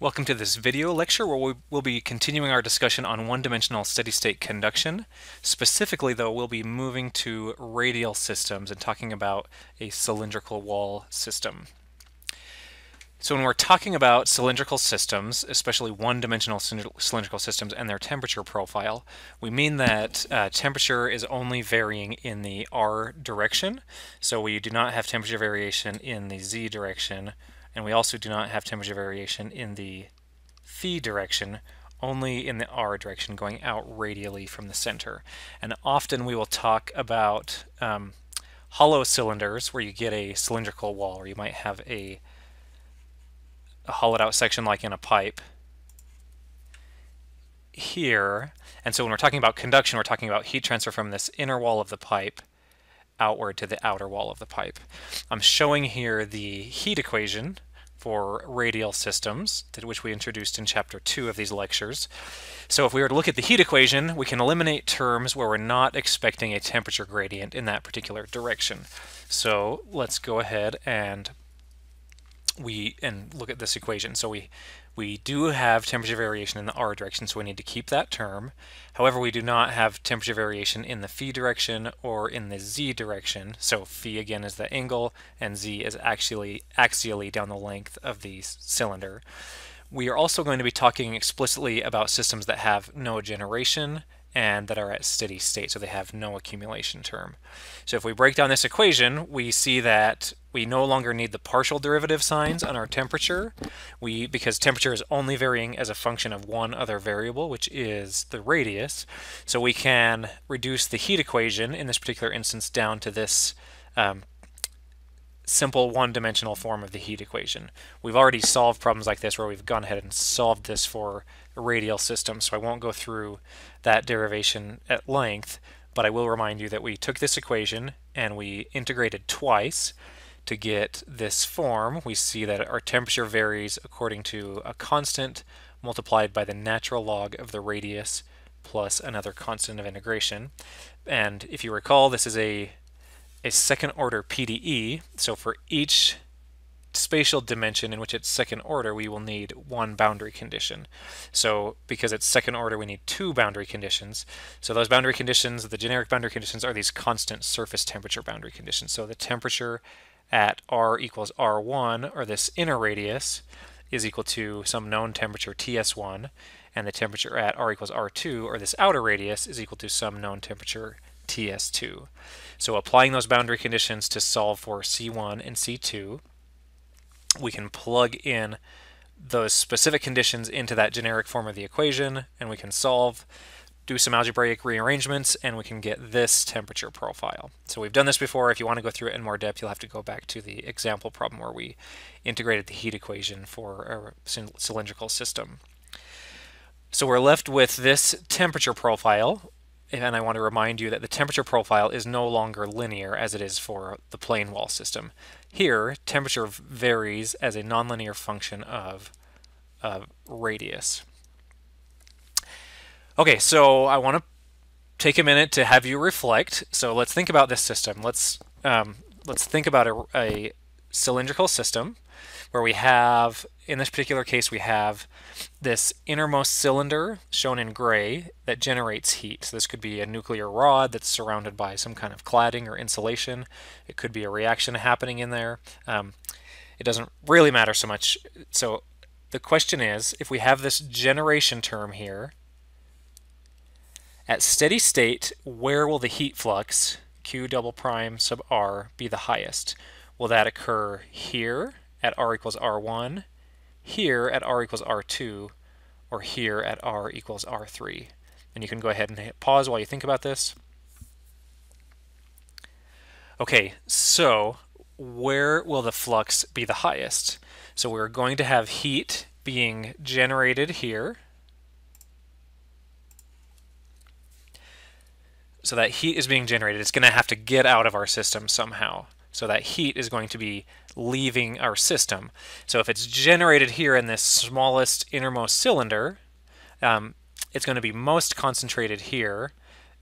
Welcome to this video lecture where we will be continuing our discussion on one-dimensional steady-state conduction. Specifically though, we'll be moving to radial systems and talking about a cylindrical wall system. So when we're talking about cylindrical systems, especially one-dimensional cylindrical systems and their temperature profile, we mean that uh, temperature is only varying in the r direction. So we do not have temperature variation in the z direction and we also do not have temperature variation in the phi direction, only in the r direction going out radially from the center. And often we will talk about um, hollow cylinders where you get a cylindrical wall, or you might have a, a hollowed out section like in a pipe here. And so when we're talking about conduction, we're talking about heat transfer from this inner wall of the pipe outward to the outer wall of the pipe. I'm showing here the heat equation for radial systems, which we introduced in chapter 2 of these lectures. So if we were to look at the heat equation, we can eliminate terms where we're not expecting a temperature gradient in that particular direction. So let's go ahead and we and look at this equation. So we we do have temperature variation in the r direction, so we need to keep that term. However, we do not have temperature variation in the phi direction or in the z direction. So phi again is the angle, and z is actually axially down the length of the cylinder. We are also going to be talking explicitly about systems that have no generation and that are at steady state, so they have no accumulation term. So if we break down this equation, we see that we no longer need the partial derivative signs on our temperature, we because temperature is only varying as a function of one other variable, which is the radius. So we can reduce the heat equation in this particular instance down to this um, simple one-dimensional form of the heat equation. We've already solved problems like this where we've gone ahead and solved this for radial system, so I won't go through that derivation at length, but I will remind you that we took this equation and we integrated twice to get this form. We see that our temperature varies according to a constant multiplied by the natural log of the radius plus another constant of integration. And if you recall, this is a a second order PDE. So for each spatial dimension in which it's second order, we will need one boundary condition. So because it's second order, we need two boundary conditions. So those boundary conditions, the generic boundary conditions, are these constant surface temperature boundary conditions. So the temperature at R equals R1, or this inner radius, is equal to some known temperature TS1, and the temperature at R equals R2, or this outer radius, is equal to some known temperature TS2. So applying those boundary conditions to solve for C1 and C2, we can plug in those specific conditions into that generic form of the equation, and we can solve, do some algebraic rearrangements, and we can get this temperature profile. So we've done this before. If you want to go through it in more depth, you'll have to go back to the example problem where we integrated the heat equation for a cylindrical system. So we're left with this temperature profile, and I want to remind you that the temperature profile is no longer linear as it is for the plane wall system. Here, temperature varies as a nonlinear function of, of radius. Okay, so I want to take a minute to have you reflect. So let's think about this system. Let's um, let's think about a, a cylindrical system where we have, in this particular case, we have this innermost cylinder shown in gray that generates heat. So this could be a nuclear rod that's surrounded by some kind of cladding or insulation. It could be a reaction happening in there. Um, it doesn't really matter so much. So the question is, if we have this generation term here, at steady state, where will the heat flux, Q double prime sub R, be the highest? Will that occur here at r equals r1, here at r equals r2, or here at r equals r3. And you can go ahead and hit pause while you think about this. Okay, so where will the flux be the highest? So we're going to have heat being generated here. So that heat is being generated. It's going to have to get out of our system somehow. So that heat is going to be leaving our system. So if it's generated here in this smallest innermost cylinder, um, it's going to be most concentrated here,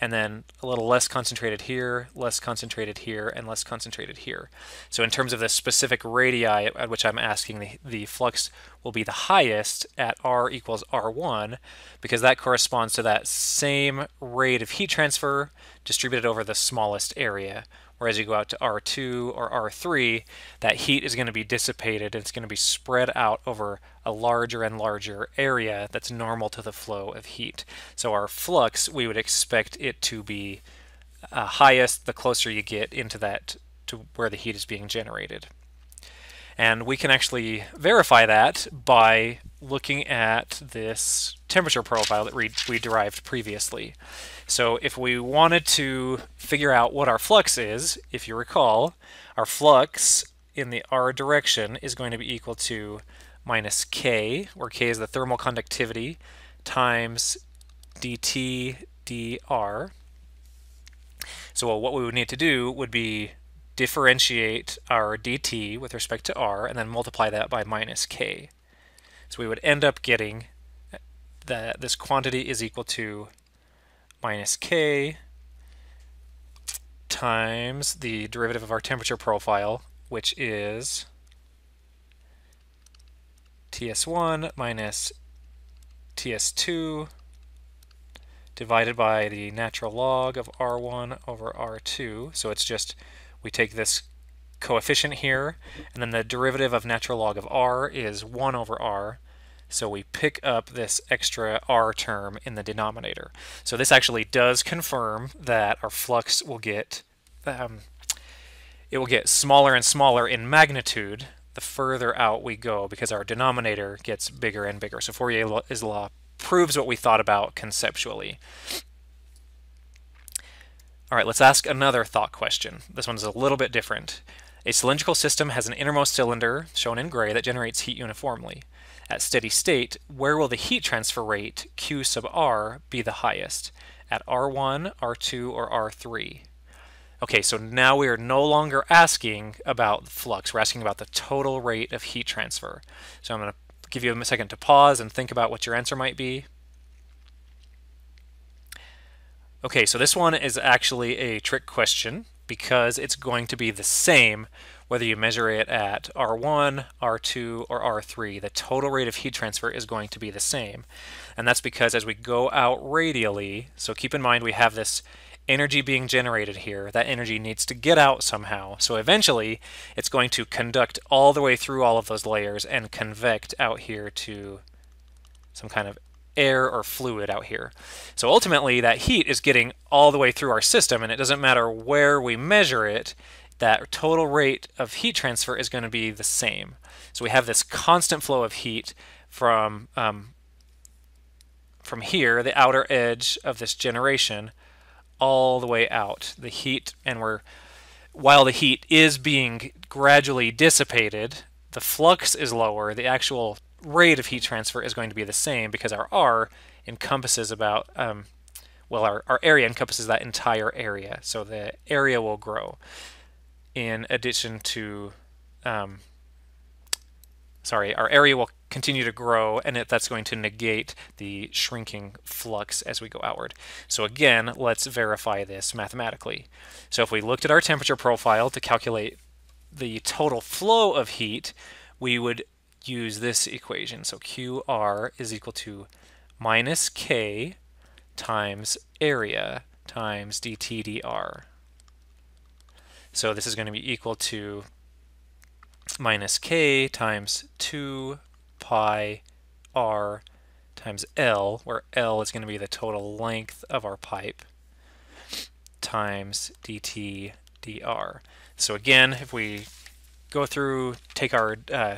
and then a little less concentrated here, less concentrated here, and less concentrated here. So in terms of the specific radii at which I'm asking, the, the flux will be the highest at R equals R1 because that corresponds to that same rate of heat transfer distributed over the smallest area. Whereas you go out to R2 or R3, that heat is going to be dissipated and it's going to be spread out over a larger and larger area that's normal to the flow of heat. So our flux, we would expect it to be uh, highest the closer you get into that to where the heat is being generated. And we can actually verify that by looking at this temperature profile that we, we derived previously. So if we wanted to figure out what our flux is, if you recall, our flux in the r direction is going to be equal to minus k, where k is the thermal conductivity, times dt dr. So what we would need to do would be differentiate our dt with respect to r and then multiply that by minus k. So we would end up getting that this quantity is equal to minus k times the derivative of our temperature profile, which is TS1 minus TS2 divided by the natural log of R1 over R2. So it's just, we take this coefficient here, and then the derivative of natural log of R is 1 over R. So we pick up this extra r term in the denominator. So this actually does confirm that our flux will get um, it will get smaller and smaller in magnitude the further out we go because our denominator gets bigger and bigger. So Fourier's law proves what we thought about conceptually. All right, let's ask another thought question. This one's a little bit different. A cylindrical system has an innermost cylinder, shown in gray, that generates heat uniformly. At steady state, where will the heat transfer rate, Q sub R, be the highest? At R1, R2, or R3? Okay, so now we are no longer asking about flux. We're asking about the total rate of heat transfer. So I'm going to give you a second to pause and think about what your answer might be. Okay, so this one is actually a trick question because it's going to be the same whether you measure it at R1, R2, or R3, the total rate of heat transfer is going to be the same. And that's because as we go out radially, so keep in mind we have this energy being generated here. That energy needs to get out somehow. So eventually it's going to conduct all the way through all of those layers and convect out here to some kind of air or fluid out here. So ultimately that heat is getting all the way through our system and it doesn't matter where we measure it, that total rate of heat transfer is going to be the same. So we have this constant flow of heat from um, from here, the outer edge of this generation, all the way out. The heat, and we're while the heat is being gradually dissipated, the flux is lower. The actual rate of heat transfer is going to be the same because our R encompasses about um, well, our, our area encompasses that entire area, so the area will grow in addition to, um, sorry, our area will continue to grow and it, that's going to negate the shrinking flux as we go outward. So again, let's verify this mathematically. So if we looked at our temperature profile to calculate the total flow of heat, we would use this equation. So QR is equal to minus K times area times dt dr. So this is going to be equal to minus k times 2 pi r times L, where L is going to be the total length of our pipe, times dt dr. So again, if we go through, take our uh,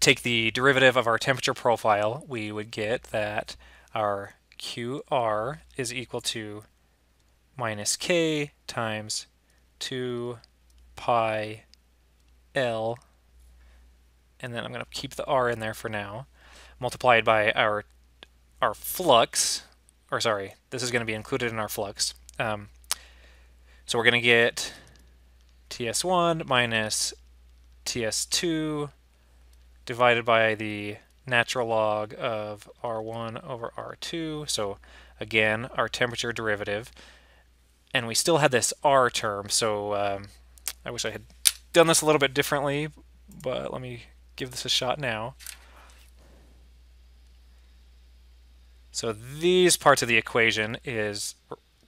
take the derivative of our temperature profile, we would get that our QR is equal to minus K times 2 pi L, and then I'm going to keep the R in there for now, multiplied by our our flux, or sorry, this is going to be included in our flux. Um, so we're going to get TS1 minus TS2 divided by the natural log of R1 over R2. So again, our temperature derivative, and we still had this R term, so um, I wish I had done this a little bit differently, but let me give this a shot now. So these parts of the equation is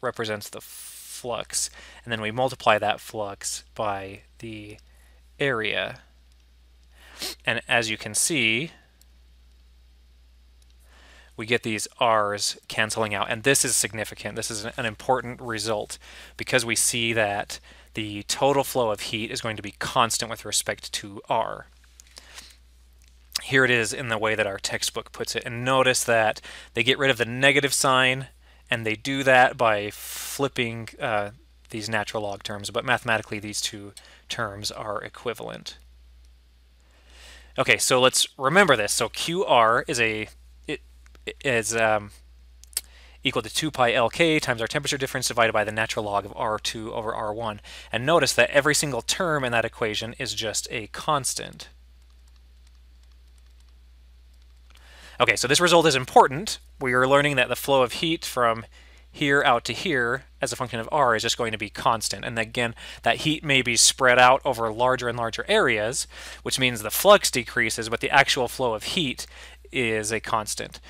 represents the flux, and then we multiply that flux by the area. And as you can see, we get these r's canceling out. And this is significant. This is an important result because we see that the total flow of heat is going to be constant with respect to r. Here it is in the way that our textbook puts it. And notice that they get rid of the negative sign, and they do that by flipping uh, these natural log terms. But mathematically, these two terms are equivalent. Okay, so let's remember this. So QR is a is um, equal to 2 pi lk times our temperature difference divided by the natural log of R2 over R1. And notice that every single term in that equation is just a constant. Okay, so this result is important. We are learning that the flow of heat from here out to here as a function of r is just going to be constant. And again, that heat may be spread out over larger and larger areas, which means the flux decreases, but the actual flow of heat is a constant.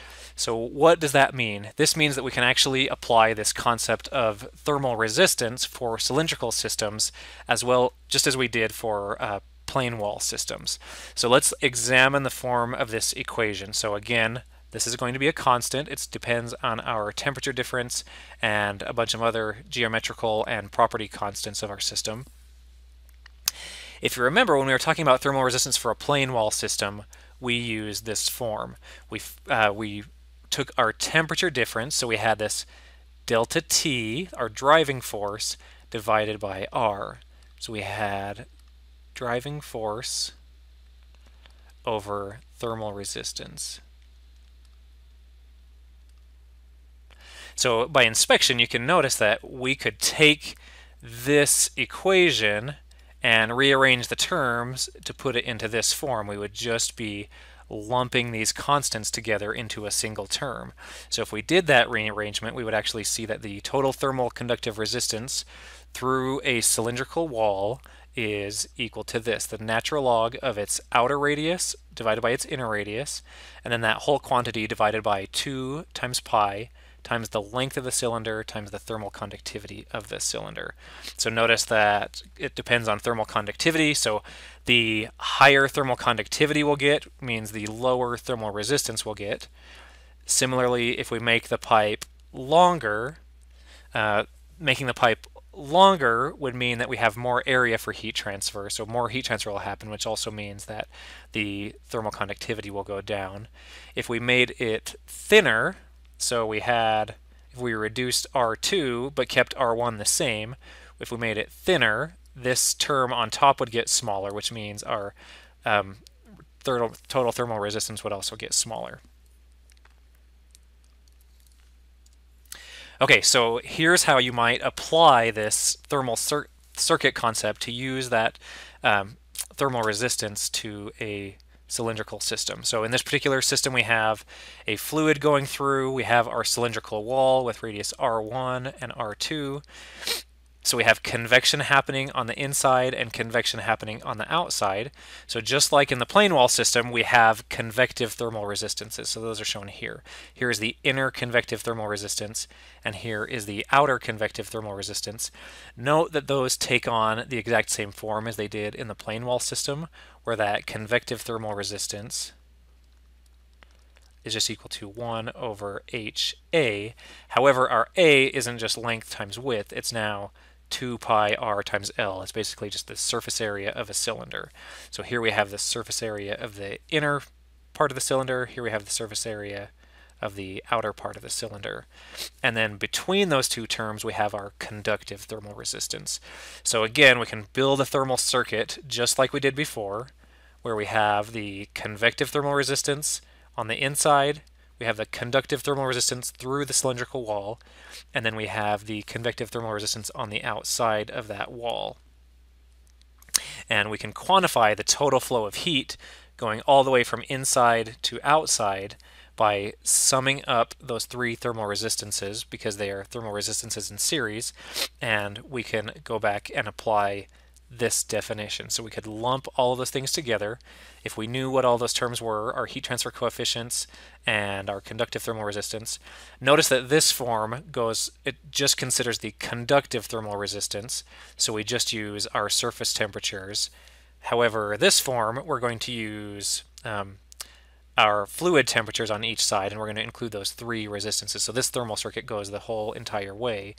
So what does that mean? This means that we can actually apply this concept of thermal resistance for cylindrical systems as well, just as we did for uh, plane wall systems. So let's examine the form of this equation. So again, this is going to be a constant. It depends on our temperature difference and a bunch of other geometrical and property constants of our system. If you remember, when we were talking about thermal resistance for a plane wall system, we used this form. We, uh, we took our temperature difference, so we had this delta T, our driving force, divided by R. So we had driving force over thermal resistance. So by inspection, you can notice that we could take this equation and rearrange the terms to put it into this form. We would just be lumping these constants together into a single term. So if we did that rearrangement, we would actually see that the total thermal conductive resistance through a cylindrical wall is equal to this, the natural log of its outer radius divided by its inner radius, and then that whole quantity divided by 2 times pi times the length of the cylinder times the thermal conductivity of the cylinder. So notice that it depends on thermal conductivity, so the higher thermal conductivity we'll get means the lower thermal resistance we'll get. Similarly, if we make the pipe longer, uh, making the pipe longer would mean that we have more area for heat transfer. So more heat transfer will happen, which also means that the thermal conductivity will go down. If we made it thinner, so we had, if we reduced R2 but kept R1 the same, if we made it thinner, this term on top would get smaller, which means our um, total thermal resistance would also get smaller. Okay, so here's how you might apply this thermal cir circuit concept to use that um, thermal resistance to a cylindrical system. So in this particular system we have a fluid going through, we have our cylindrical wall with radius R1 and R2, so we have convection happening on the inside and convection happening on the outside. So just like in the plane wall system, we have convective thermal resistances. So those are shown here. Here is the inner convective thermal resistance, and here is the outer convective thermal resistance. Note that those take on the exact same form as they did in the plane wall system, where that convective thermal resistance is just equal to 1 over HA. However, our A isn't just length times width, it's now 2 pi r times L. It's basically just the surface area of a cylinder. So here we have the surface area of the inner part of the cylinder. Here we have the surface area of the outer part of the cylinder. And then between those two terms, we have our conductive thermal resistance. So again, we can build a thermal circuit just like we did before, where we have the convective thermal resistance on the inside we have the conductive thermal resistance through the cylindrical wall, and then we have the convective thermal resistance on the outside of that wall. And we can quantify the total flow of heat going all the way from inside to outside by summing up those three thermal resistances because they are thermal resistances in series and we can go back and apply this definition. So we could lump all those things together. If we knew what all those terms were, our heat transfer coefficients and our conductive thermal resistance, notice that this form goes, it just considers the conductive thermal resistance, so we just use our surface temperatures. However, this form, we're going to use um, our fluid temperatures on each side, and we're going to include those three resistances. So this thermal circuit goes the whole entire way.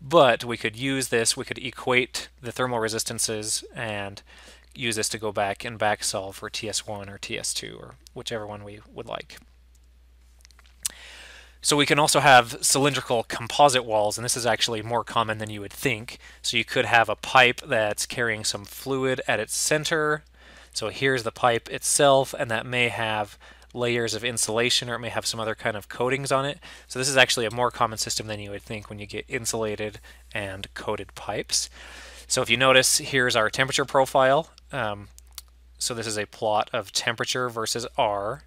But we could use this, we could equate the thermal resistances and use this to go back and back solve for TS1 or TS2 or whichever one we would like. So we can also have cylindrical composite walls, and this is actually more common than you would think. So you could have a pipe that's carrying some fluid at its center. So here's the pipe itself, and that may have layers of insulation or it may have some other kind of coatings on it. So this is actually a more common system than you would think when you get insulated and coated pipes. So if you notice, here's our temperature profile. Um, so this is a plot of temperature versus R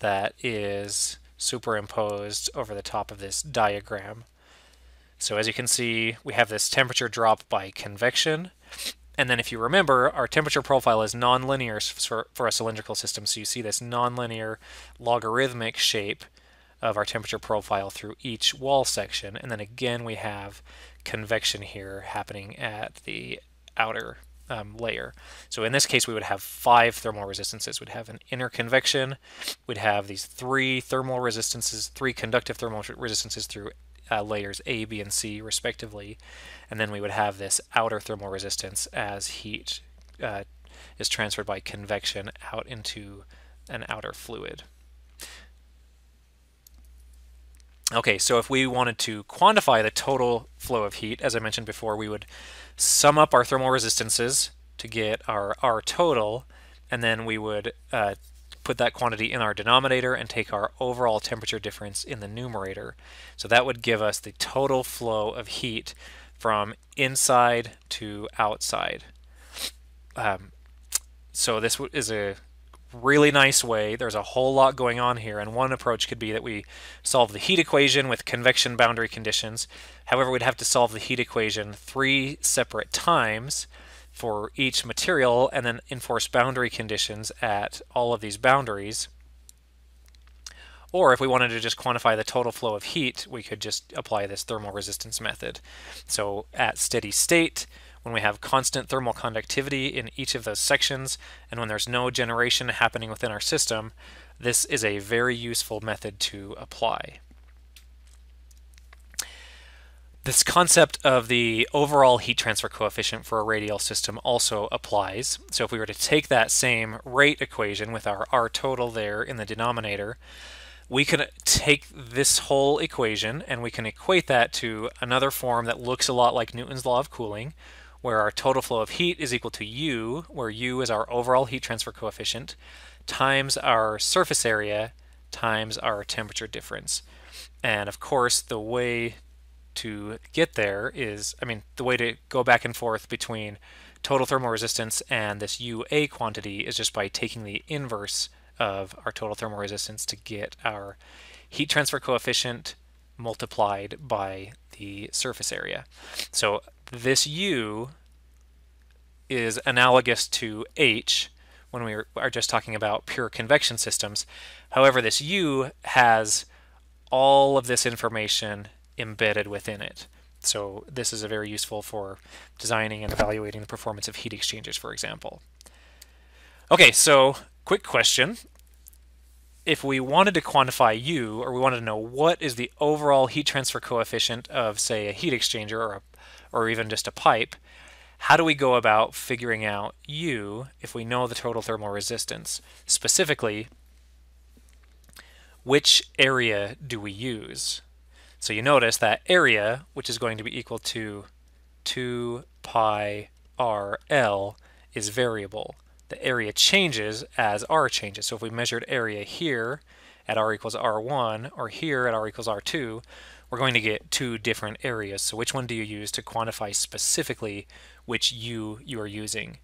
that is superimposed over the top of this diagram. So as you can see, we have this temperature drop by convection. And then if you remember, our temperature profile is nonlinear for, for a cylindrical system. So you see this nonlinear logarithmic shape of our temperature profile through each wall section. And then again, we have convection here happening at the outer um, layer. So in this case, we would have five thermal resistances. We'd have an inner convection. We'd have these three thermal resistances, three conductive thermal resistances through uh, layers A, B, and C respectively. And then we would have this outer thermal resistance as heat uh, is transferred by convection out into an outer fluid. Okay, so if we wanted to quantify the total flow of heat, as I mentioned before, we would sum up our thermal resistances to get our R total, and then we would uh, put that quantity in our denominator and take our overall temperature difference in the numerator. So that would give us the total flow of heat from inside to outside. Um, so this is a really nice way. There's a whole lot going on here, and one approach could be that we solve the heat equation with convection boundary conditions. However, we'd have to solve the heat equation three separate times, for each material and then enforce boundary conditions at all of these boundaries. Or if we wanted to just quantify the total flow of heat, we could just apply this thermal resistance method. So at steady state, when we have constant thermal conductivity in each of those sections, and when there's no generation happening within our system, this is a very useful method to apply. This concept of the overall heat transfer coefficient for a radial system also applies. So if we were to take that same rate equation with our R total there in the denominator, we can take this whole equation and we can equate that to another form that looks a lot like Newton's law of cooling, where our total flow of heat is equal to U, where U is our overall heat transfer coefficient, times our surface area times our temperature difference. And of course, the way to get there is, I mean, the way to go back and forth between total thermal resistance and this UA quantity is just by taking the inverse of our total thermal resistance to get our heat transfer coefficient multiplied by the surface area. So this U is analogous to H when we are just talking about pure convection systems. However, this U has all of this information embedded within it. So this is a very useful for designing and evaluating the performance of heat exchangers, for example. Okay, so quick question. If we wanted to quantify U, or we wanted to know what is the overall heat transfer coefficient of, say, a heat exchanger or, a, or even just a pipe, how do we go about figuring out U if we know the total thermal resistance? Specifically, which area do we use? So you notice that area, which is going to be equal to 2 pi RL, is variable. The area changes as R changes. So if we measured area here at R equals R1 or here at R equals R2, we're going to get two different areas. So which one do you use to quantify specifically which U you are using?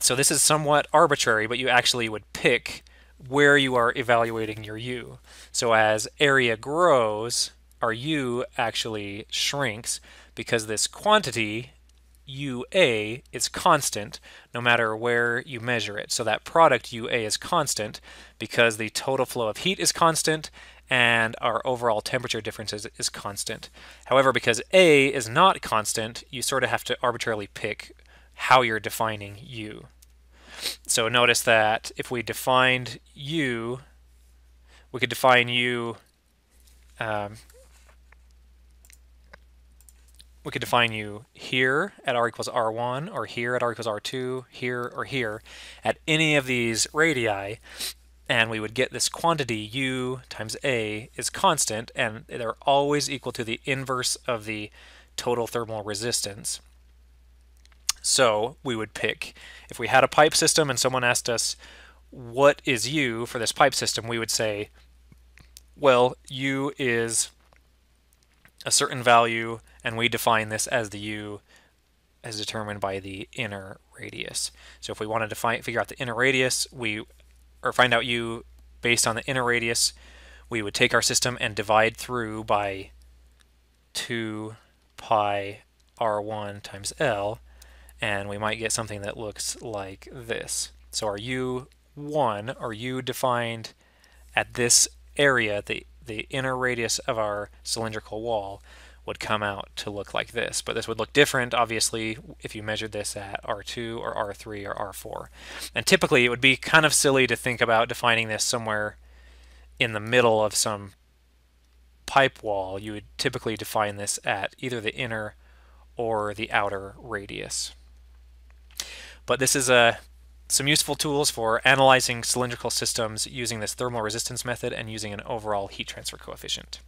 So this is somewhat arbitrary, but you actually would pick where you are evaluating your U. So as area grows, our U actually shrinks because this quantity UA is constant no matter where you measure it. So that product UA is constant because the total flow of heat is constant and our overall temperature difference is, is constant. However, because A is not constant, you sort of have to arbitrarily pick how you're defining U. So notice that if we defined U, we could define U um, we could define U here at r equals r1, or here at r equals r2, here or here, at any of these radii, and we would get this quantity u times a is constant, and they're always equal to the inverse of the total thermal resistance. So we would pick, if we had a pipe system and someone asked us, what is U for this pipe system, we would say, well, U is a certain value, and we define this as the U as determined by the inner radius. So if we wanted to define, figure out the inner radius, we or find out U based on the inner radius, we would take our system and divide through by 2 pi r1 times L, and we might get something that looks like this. So our U1, or U defined at this area, the, the inner radius of our cylindrical wall, would come out to look like this. But this would look different, obviously, if you measured this at R2 or R3 or R4. And typically, it would be kind of silly to think about defining this somewhere in the middle of some pipe wall. You would typically define this at either the inner or the outer radius. But this is a some useful tools for analyzing cylindrical systems using this thermal resistance method and using an overall heat transfer coefficient.